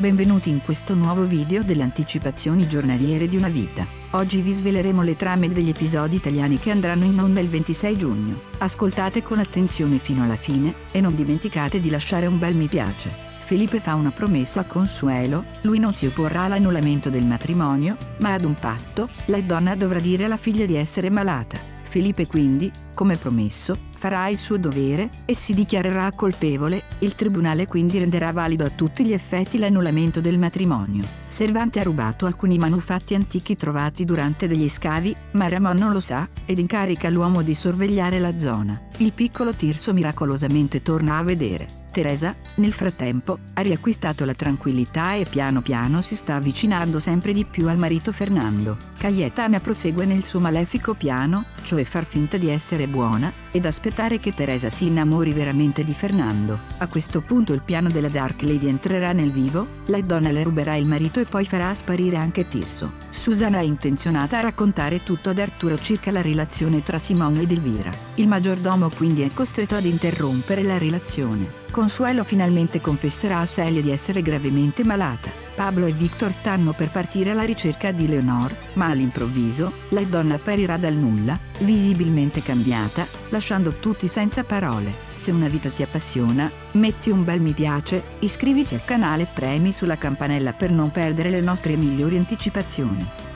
Benvenuti in questo nuovo video delle anticipazioni giornaliere di una vita. Oggi vi sveleremo le trame degli episodi italiani che andranno in onda il 26 giugno. Ascoltate con attenzione fino alla fine, e non dimenticate di lasciare un bel mi piace. Felipe fa una promessa a Consuelo, lui non si opporrà all'annullamento del matrimonio, ma ad un patto, la donna dovrà dire alla figlia di essere malata. Felipe quindi, come promesso, farà il suo dovere, e si dichiarerà colpevole, il tribunale quindi renderà valido a tutti gli effetti l'annullamento del matrimonio. Cervanti ha rubato alcuni manufatti antichi trovati durante degli scavi, ma Ramon non lo sa, ed incarica l'uomo di sorvegliare la zona. Il piccolo Tirso miracolosamente torna a vedere. Teresa, nel frattempo, ha riacquistato la tranquillità e piano piano si sta avvicinando sempre di più al marito Fernando. Cayetana prosegue nel suo malefico piano, cioè far finta di essere buona, ed aspettare che Teresa si innamori veramente di Fernando. A questo punto il piano della Dark Lady entrerà nel vivo, la donna le ruberà il marito e poi farà sparire anche Tirso. Susanna è intenzionata a raccontare tutto ad Arturo circa la relazione tra Simone ed Elvira. Il maggiordomo quindi è costretto ad interrompere la relazione. Consuelo finalmente confesserà a Celia di essere gravemente malata. Pablo e Victor stanno per partire alla ricerca di Leonor, ma all'improvviso, la donna apparirà dal nulla, visibilmente cambiata, lasciando tutti senza parole. Se una vita ti appassiona, metti un bel mi piace, iscriviti al canale e premi sulla campanella per non perdere le nostre migliori anticipazioni.